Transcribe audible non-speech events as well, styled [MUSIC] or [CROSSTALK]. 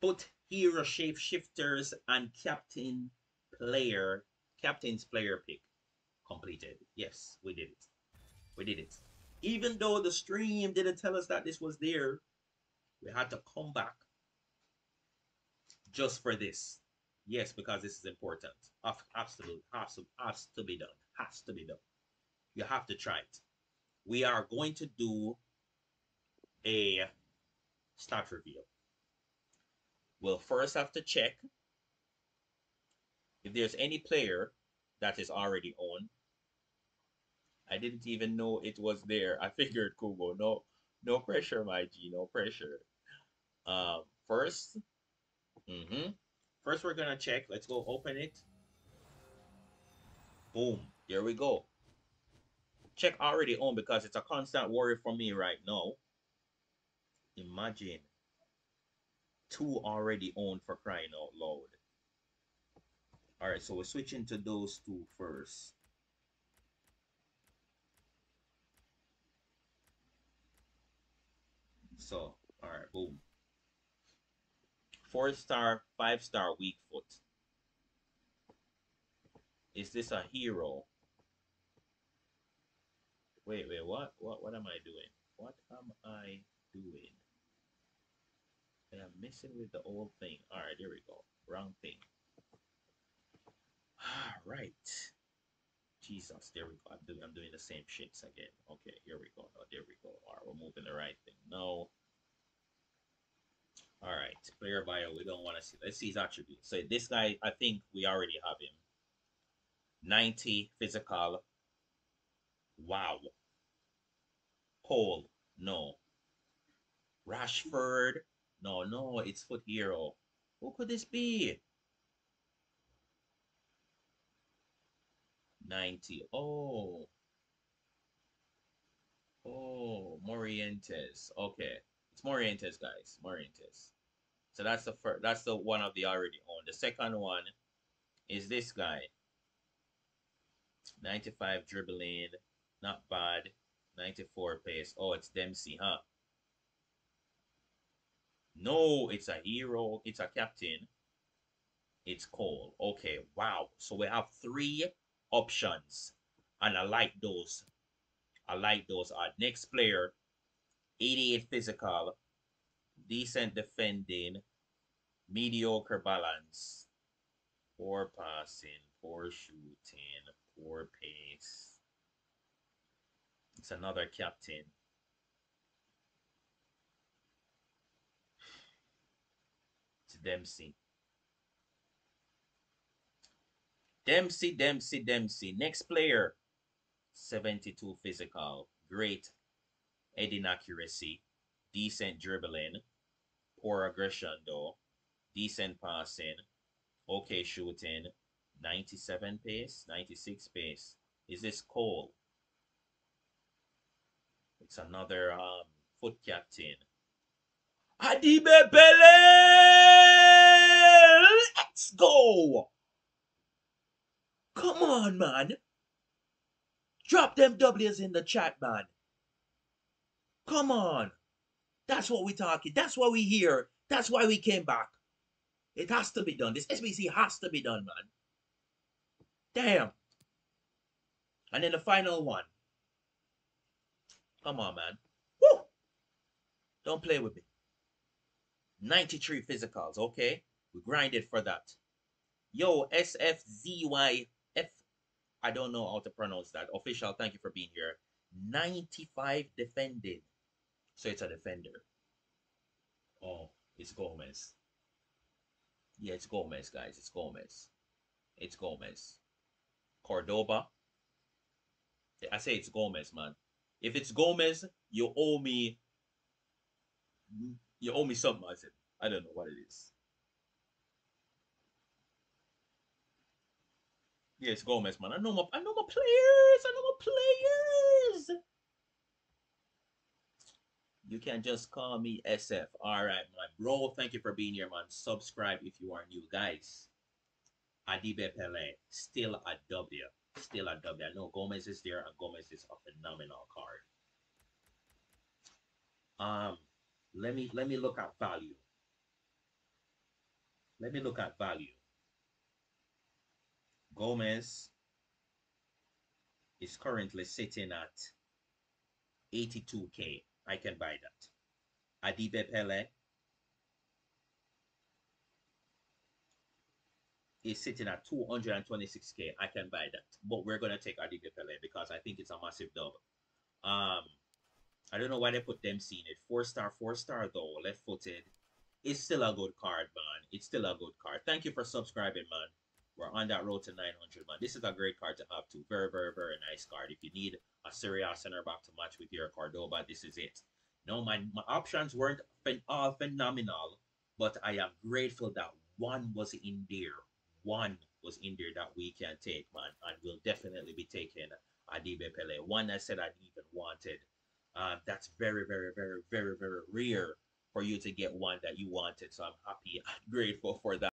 Put hero shapeshifters and captain player, captain's player pick completed. Yes, we did it. We did it. Even though the stream didn't tell us that this was there, we had to come back just for this. Yes, because this is important. Absolutely, has to, has to be done. Has to be done. You have to try it. We are going to do a start reveal. We'll first have to check if there's any player that is already on. I didn't even know it was there. I [LAUGHS] figured Kubo. No, no pressure, my G. No pressure. Um, first, mm-hmm. First, we're gonna check. Let's go open it. Boom. There we go. Check already on because it's a constant worry for me right now. Imagine two already owned for crying out loud. All right, so we're switching to those two first. So, all right, boom. Four star, five star weak foot. Is this a hero? Wait, wait, what? What what am I doing? What am I doing? I am messing with the old thing. Alright, there we go. Wrong thing. Ah, Alright. Jesus, there we go. I'm doing, I'm doing the same shits again. Okay, here we go. Oh, there we go. Alright, we're moving the right thing. No. All right, player bio. We don't want to see. Let's see his attributes. So this guy, I think we already have him. 90 physical. Wow. Paul, no. Rashford, no, no, it's Foot Hero. Oh. Who could this be? 90. Oh. Oh, Morientes. Okay. It's Morientes, guys. Morientes. So that's the first. That's the one of the already owned. The second one is this guy. 95 dribbling, not bad. 94 pace. Oh, it's Dempsey, huh? No, it's a hero. It's a captain. It's Cole. Okay, wow. So we have three options. And I like those. I like those. Our next player 88 physical, decent defending, mediocre balance, poor passing, poor shooting, poor pace. It's another captain. Dempsey. Dempsey, Dempsey, Dempsey. Next player, 72 physical. Great heading accuracy, decent dribbling, poor aggression though, decent passing, okay shooting, 97 pace, 96 pace. Is this Cole? It's another um, foot captain. Abedi! Let's go! Come on, man. Drop them W's in the chat, man. Come on. That's what we're talking. That's what we hear. That's why we came back. It has to be done. This SBC has to be done, man. Damn. And then the final one. Come on, man. Woo! Don't play with me. 93 physicals, okay? We grinded for that. Yo, SFZYF. I don't know how to pronounce that. Official, thank you for being here. 95 defended. So it's a defender. Oh, it's Gomez. Yeah, it's Gomez, guys. It's Gomez. It's Gomez. Cordoba. I say it's Gomez, man. If it's Gomez, you owe me. You owe me something. I said. I don't know what it is. It's Gomez, man. I know my. I know my players. I know my players. You can just call me SF. All right, my bro. Thank you for being here, man. Subscribe if you are new, guys. Abedi Pele, still a W. Still a W. I know Gomez is there, and Gomez is a phenomenal card. Um, let me let me look at value. let me look at value. Gomez is currently sitting at 82k. I can buy that. Abedi Pele is sitting at 226k. I can buy that. But we're gonna take Abedi Pele because I think it's a massive dub. Um I don't know why they put Dempsey in it. Four star, four star though, left footed. It's still a good card, man. It's still a good card. Thank you for subscribing, man. We're on that road to 900, man. This is a great card to have too. Very, very, very nice card. If you need a Serie center back to match with your Cordoba, this is it. No, my, my options weren't all phenomenal, but I am grateful that one was in there. One was in there that we can take, man. And we'll definitely be taking Abedi Pele. One I said I even wanted. Uh, that's very, very, very, very, very rare for you to get one that you wanted. So I'm happy and [LAUGHS] grateful for that.